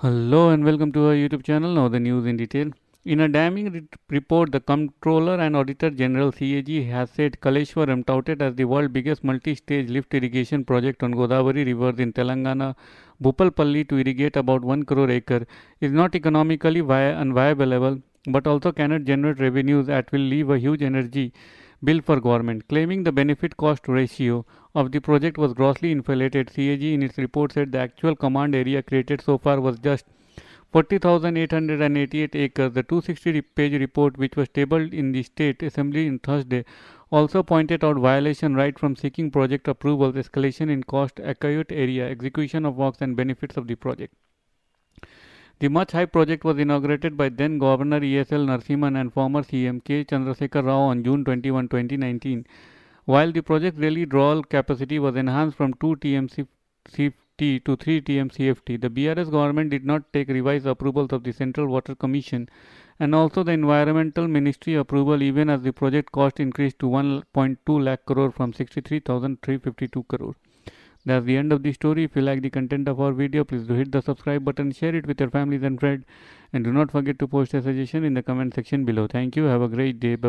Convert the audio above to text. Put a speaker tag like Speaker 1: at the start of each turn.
Speaker 1: Hello and welcome to our YouTube channel. Now the news in detail. In a damning report, the Comptroller and Auditor General CAG has said Kaleshwaram, touted as the world's biggest multi-stage lift irrigation project on Godavari rivers in Telangana, Bhupalpalli to irrigate about 1 crore acre, is not economically vi- unviable but also cannot generate revenues that will leave a huge energy bill for government. Claiming the benefit cost ratio of the project was grossly inflated, CAG in its report said the actual command area created so far was just 40,888 acres. The 260 page report, which was tabled in the State Assembly on Thursday, also pointed out violation right from seeking project approvals, escalation in cost, acute area, execution of works, and benefits of the project. The much hyped project was inaugurated by then Governor ESL Narasimhan and former CM K. Chandrasekhar Rao on June 21, 2019. While the project daily draw capacity was enhanced from 2 TMC to 3 TMCFT, the BRS government did not take revised approvals of the Central Water Commission and also the Environmental Ministry approval even as the project cost increased to 1.2 lakh crore from 63,352 crore. That's the end of the story. If you like the content of our video, please do hit the subscribe button, share it with your families and friends, and do not forget to post a suggestion in the comment section below. Thank you. Have a great day. Bye.